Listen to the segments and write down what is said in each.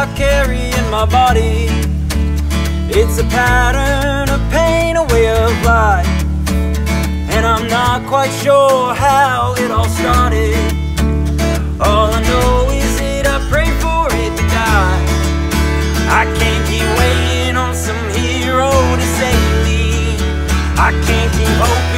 I carry in my body. It's a pattern, a pain, a way of life. And I'm not quite sure how it all started. All I know is that I pray for it to die. I can't keep waiting on some hero to save me. I can't keep hoping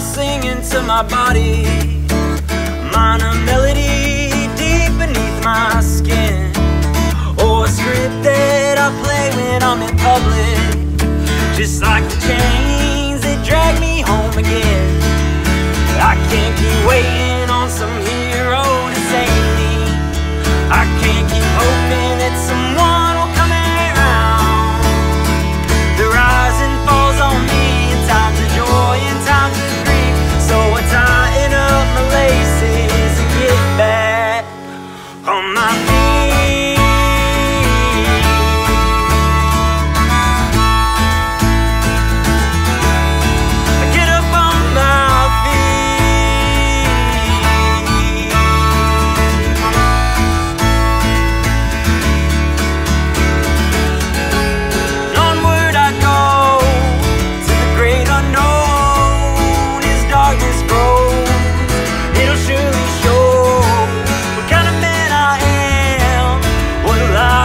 anthem I sing into my body. Minor melody deep beneath my skin. Or a script that I play when I'm in public. Just like the chains that drag me home again. I can't keep waiting on some hero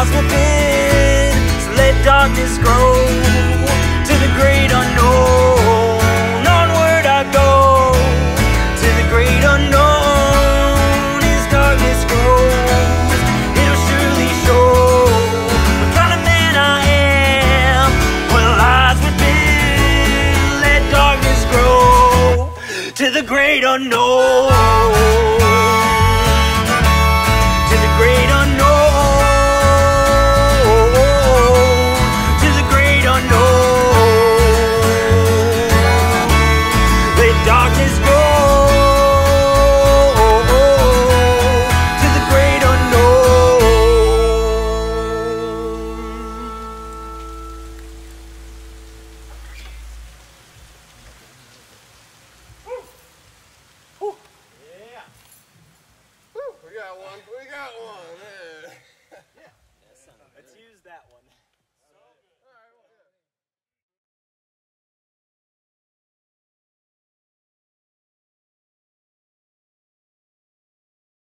lies within. So let darkness grow to the great unknown. Onward I go to the great unknown as darkness grows. It'll surely show what kind of man I am, what lies within. Let darkness grow to the great unknown.